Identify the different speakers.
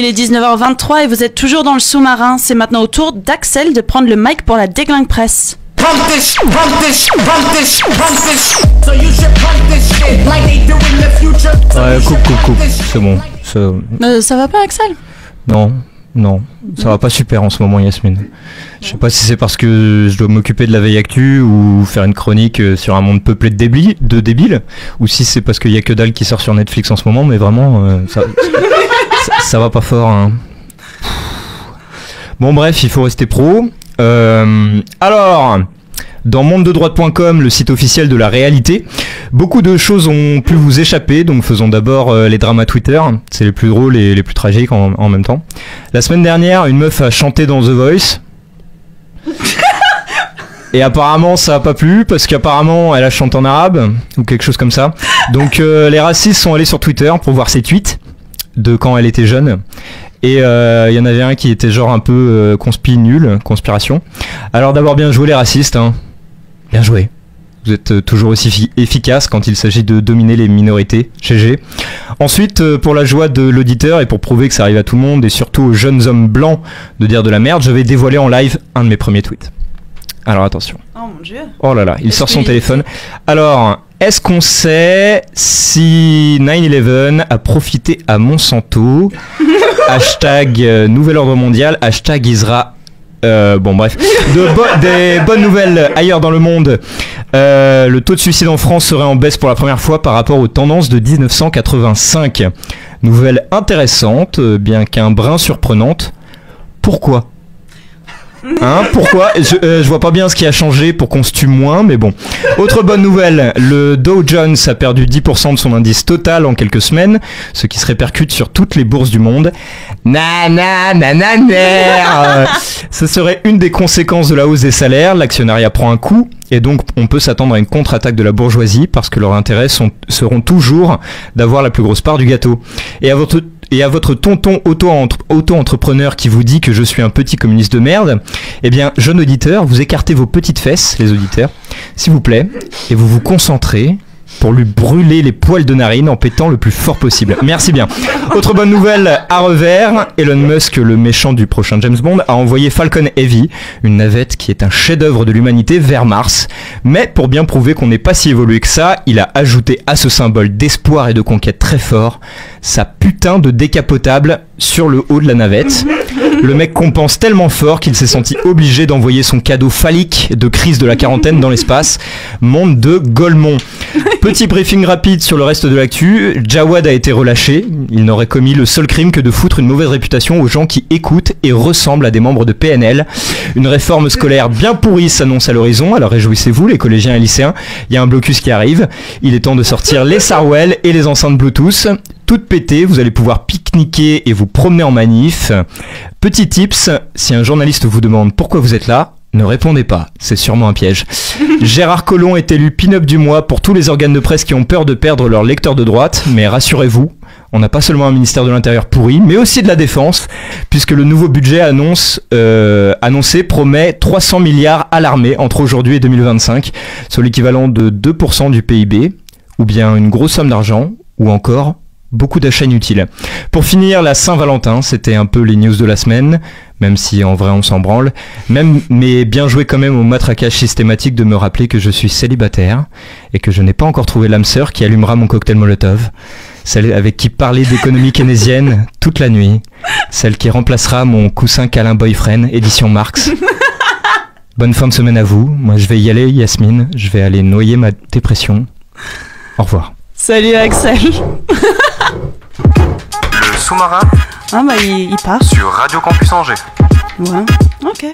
Speaker 1: Il est 19h23 et vous êtes toujours dans le sous-marin. C'est maintenant au tour d'Axel de prendre le mic pour la déglingue presse.
Speaker 2: Pump this, pump this, pump this, pump this. So you should pump this shit like they do in the future. So
Speaker 3: Ouais, coupe, coupe, coupe. C'est bon. Ça-
Speaker 1: Euh, ça va pas, Axel?
Speaker 3: Non, non. Ça va pas super en ce moment, Yasmine. Je sais pas si c'est parce que je dois m'occuper de la veille actu ou faire une chronique euh, sur un monde peuplé de débiles, de débiles ou si c'est parce qu'il y a que dalle qui sort sur Netflix en ce moment, mais vraiment, euh, ça, ça, ça va pas fort. hein. Bon, bref, il faut rester pro. Euh, alors. Dans mondededroite.com, le site officiel de la réalité, beaucoup de choses ont pu vous échapper, donc faisons d'abord euh, les dramas Twitter, c'est les plus drôles et les plus tragiques en, en même temps. La semaine dernière, une meuf a chanté dans The Voice. Et apparemment ça a pas plu parce qu'apparemment elle a chanté en arabe ou quelque chose comme ça. Donc euh, les racistes sont allés sur Twitter pour voir ses tweets de quand elle était jeune. Et euh, il y en avait un qui était genre un peu euh, conspi nul, conspiration. Alors d'abord bien joué les racistes, hein. Bien joué. Vous êtes euh, toujours aussi fi- efficace quand il s'agit de dominer les minorités. GG. Ensuite, pour la joie de l'auditeur et pour prouver que ça arrive à tout le monde et surtout aux jeunes hommes blancs de dire de la merde, je vais dévoiler en live un de mes premiers tweets. Alors attention.
Speaker 1: Oh mon dieu.
Speaker 3: Oh là là, il sort son téléphone. Alors, est-ce qu'on sait si 9-11 a profité à Monsanto? Hashtag euh, Nouvel Ordre Mondial, hashtag Isra. Euh, bon bref, de bo- des bonnes nouvelles ailleurs dans le monde. Euh, le taux de suicide en France serait en baisse pour la première fois par rapport aux tendances de 1985. Nouvelle intéressante, bien qu'un brin surprenante. Pourquoi? Hein, pourquoi? Je, euh, je vois pas bien ce qui a changé pour qu'on se tue moins, mais bon. Autre bonne nouvelle, le Dow Jones a perdu 10% de son indice total en quelques semaines, ce qui se répercute sur toutes les bourses du monde. Na na na na na. Euh, Ce serait une des conséquences de la hausse des salaires. L'actionnariat prend un coup et donc on peut s'attendre à une contre-attaque de la bourgeoisie parce que leurs intérêts sont- seront toujours d'avoir la plus grosse part du gâteau. Et à votre et à votre tonton auto-entre- auto-entrepreneur qui vous dit que je suis un petit communiste de merde, eh bien, jeune auditeur, vous écartez vos petites fesses, les auditeurs, s'il vous plaît, et vous vous concentrez pour lui brûler les poils de narine en pétant le plus fort possible. Merci bien. Autre bonne nouvelle à revers, Elon Musk, le méchant du prochain James Bond, a envoyé Falcon Heavy, une navette qui est un chef-d'œuvre de l'humanité, vers Mars. Mais pour bien prouver qu'on n'est pas si évolué que ça, il a ajouté à ce symbole d'espoir et de conquête très fort sa putain de décapotable sur le haut de la navette. Le mec compense tellement fort qu'il s'est senti obligé d'envoyer son cadeau phallique de crise de la quarantaine dans l'espace. Monde de Golemont. Petit briefing rapide sur le reste de l'actu. Jawad a été relâché. Il n'aurait commis le seul crime que de foutre une mauvaise réputation aux gens qui écoutent et ressemblent à des membres de PNL. Une réforme scolaire bien pourrie s'annonce à l'horizon. Alors réjouissez-vous les collégiens et lycéens. Il y a un blocus qui arrive. Il est temps de sortir les Sarwell et les enceintes Bluetooth. Toutes pétées, vous allez pouvoir pique-niquer et vous promener en manif. Petit tips, si un journaliste vous demande pourquoi vous êtes là, ne répondez pas, c'est sûrement un piège. Gérard Collomb est élu pin-up du mois pour tous les organes de presse qui ont peur de perdre leur lecteur de droite, mais rassurez-vous, on n'a pas seulement un ministère de l'Intérieur pourri, mais aussi de la Défense, puisque le nouveau budget annonce, euh, annoncé promet 300 milliards à l'armée entre aujourd'hui et 2025, soit l'équivalent de 2% du PIB, ou bien une grosse somme d'argent, ou encore beaucoup d'achats inutiles. Pour finir, la Saint-Valentin, c'était un peu les news de la semaine, même si en vrai on s'en branle. Même, mais bien joué quand même au matraquage systématique de me rappeler que je suis célibataire et que je n'ai pas encore trouvé l'âme sœur qui allumera mon cocktail Molotov. Celle avec qui parler d'économie keynésienne toute la nuit. Celle qui remplacera mon coussin câlin boyfriend, édition Marx. Bonne fin de semaine à vous. Moi je vais y aller, Yasmine. Je vais aller noyer ma dépression. Au revoir.
Speaker 1: Salut Axel.
Speaker 4: Sous-marin
Speaker 1: Ah bah il, il part.
Speaker 4: sur Radio Campus Angers.
Speaker 1: Ouais. Ok.